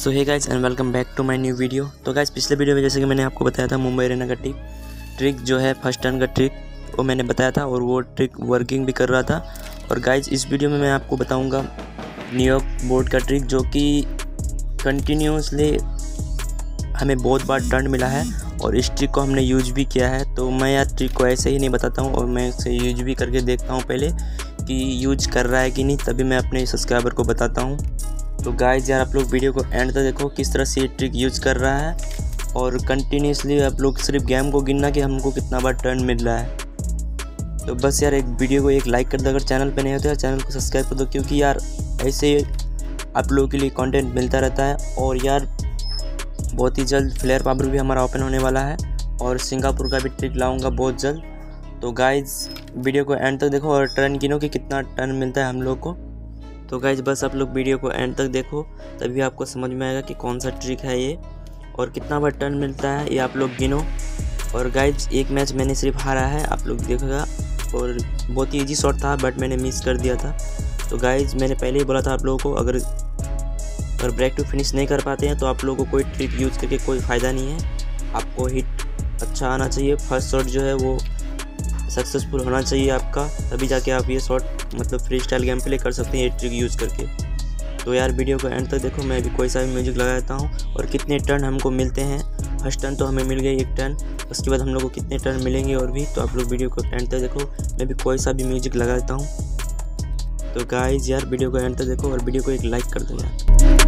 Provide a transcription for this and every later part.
So hi guys and welcome back to my new video तो guys पिछले video में जैसे कि मैंने आपको बताया था, मुंबई रहना का ट्रिक ट्रिक जो है फ़र्स्ट टर्न का ट्रिक वो मैंने बताया था और वो ट्रिक वर्किंग भी कर रहा था. और गाइज़ इस वीडियो में मैं आपको बताऊँगा न्यूयॉर्क बोर्ड का ट्रिक जो कि कंटिन्यूसली हमें बहुत बार टर्न मिला है और इस ट्रिक को हमने यूज़ भी किया है. तो मैं यार ट्रिक को ऐसे ही नहीं बताता हूँ और मैं इसे यूज़ भी करके देखता हूँ पहले कि यूज़ कर रहा है कि नहीं, तभी मैं अपने सब्सक्राइबर को बताता हूँ. तो गाइज़ यार, आप लोग वीडियो को एंड तक देखो, किस तरह से ये ट्रिक यूज़ कर रहा है। और कंटिन्यूसली आप लोग सिर्फ़ गेम को गिनना कि हमको कितना बार टर्न मिल रहा है। तो बस यार, एक वीडियो को एक लाइक कर दो, अगर चैनल पे नहीं होते तो चैनल को सब्सक्राइब कर दो, क्योंकि यार, ऐसे आप लोगों के लिए कंटेंट मिलता रहता है। और यार, बहुत ही जल्द फ्लेयर पावर भी हमारा ओपन होने वाला है, और सिंगापुर का भी ट्रिक लाऊँगा बहुत जल्द। तो गाइज़ वीडियो को एंड तक देखो और टर्न गिनो कि कितना टर्न मिलता है हम लोग को। तो गाइज़ बस आप लोग वीडियो को एंड तक देखो, तभी आपको समझ में आएगा कि कौन सा ट्रिक है ये और कितना बार टर्न मिलता है, ये आप लोग गिनो। और गाइज़ एक मैच मैंने सिर्फ़ हारा है, आप लोग देखेगा। और बहुत ही ईजी शॉट था बट मैंने मिस कर दिया था। तो गाइज़ मैंने पहले ही बोला था आप लोगों को, अगर अगर ब्रेक टू फिनिश नहीं कर पाते हैं तो आप लोगों को कोई ट्रिक यूज़ करके कोई फ़ायदा नहीं है। आपको हिट अच्छा आना चाहिए। फ़र्स्ट शॉट जो है वो सक्सेसफुल होना चाहिए आपका, तभी जाके आप ये शॉट मतलब फ्री स्टाइल गेम प्ले कर सकते हैं, ये ट्रिक यूज़ करके। तो यार वीडियो को एंड तक देखो, मैं भी कोई सा भी म्यूज़िक लगा देता हूँ, और कितने टर्न हमको मिलते हैं। फ़र्स्ट टर्न तो हमें मिल गई एक टर्न उसके बाद हम लोग को कितने टर्न मिलेंगे और भी तो आप लोग वीडियो को एंड तक देखो, मैं भी कोई सा भी म्यूज़िक लगा देता हूँ। तो गाइज़ यार वीडियो को एंड तक देखो, और वीडियो को एक लाइक कर दो यार।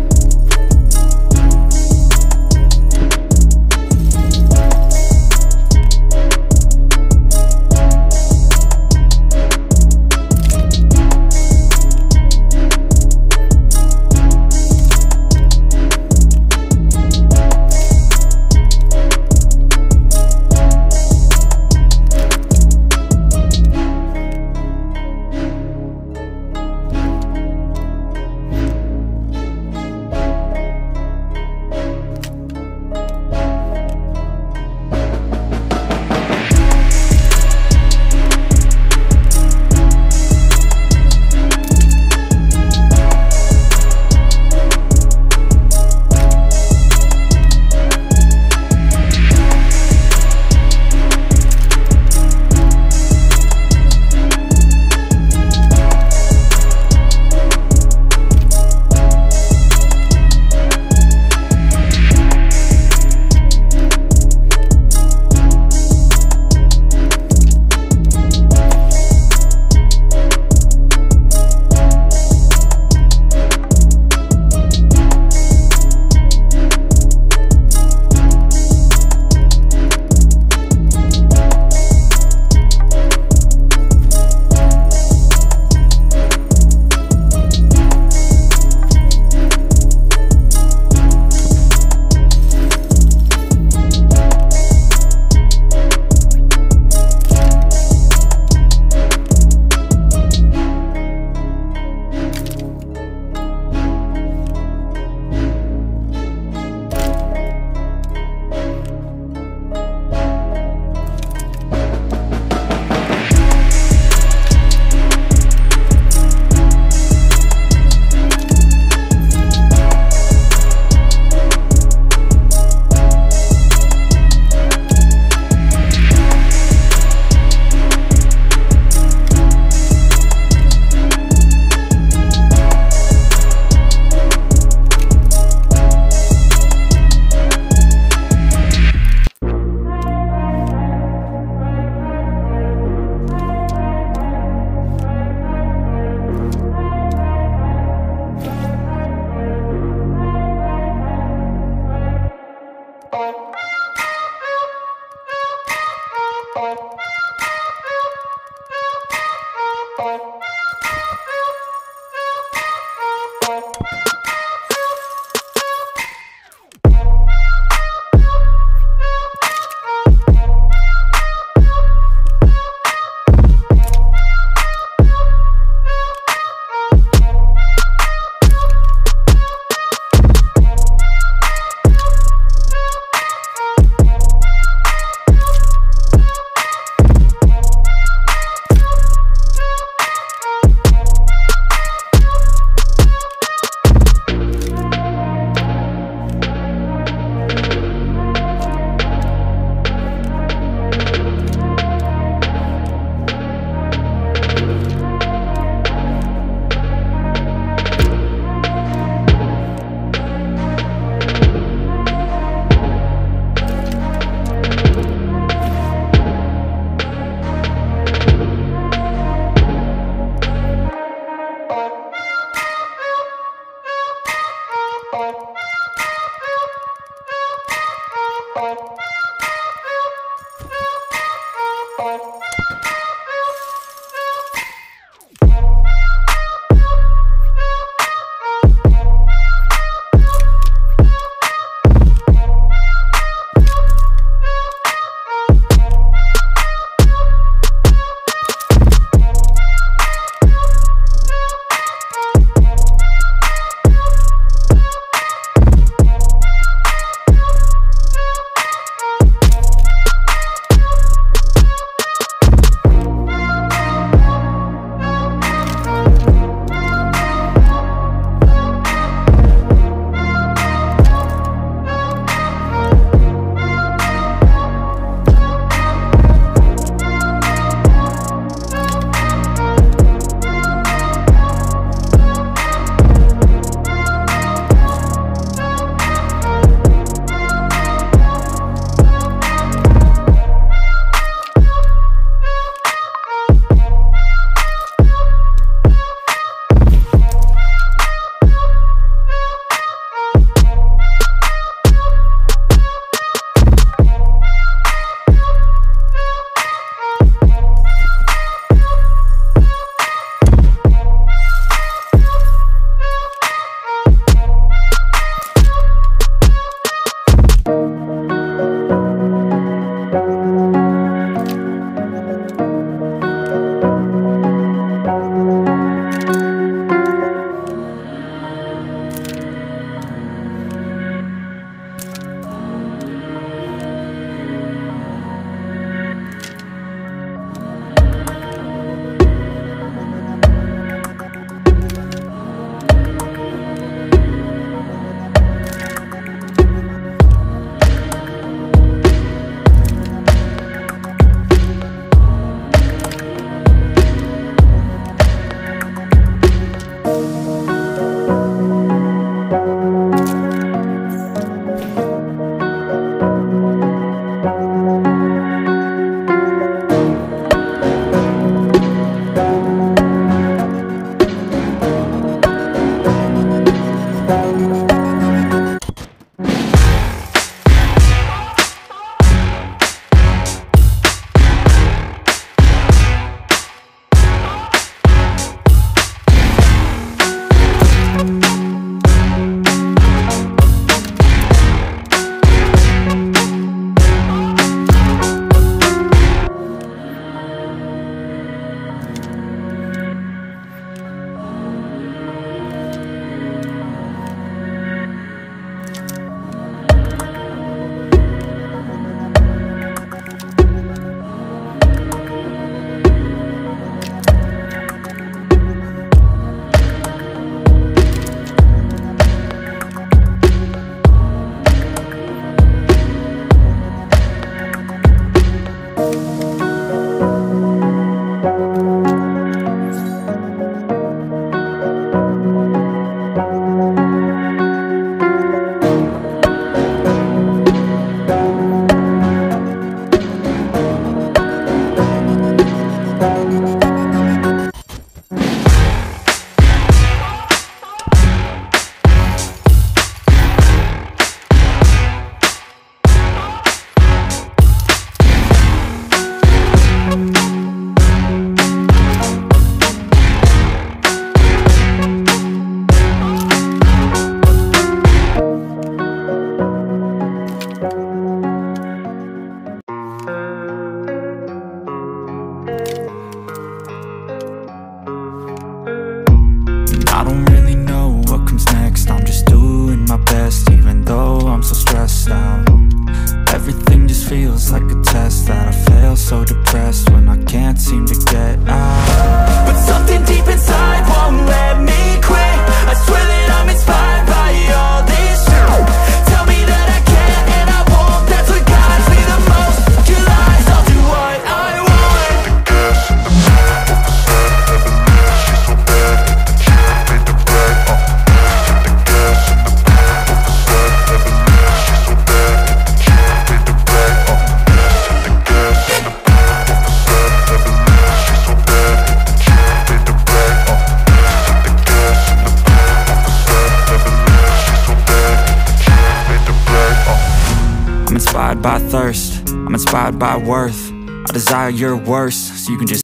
By worth. I desire your worst So you can just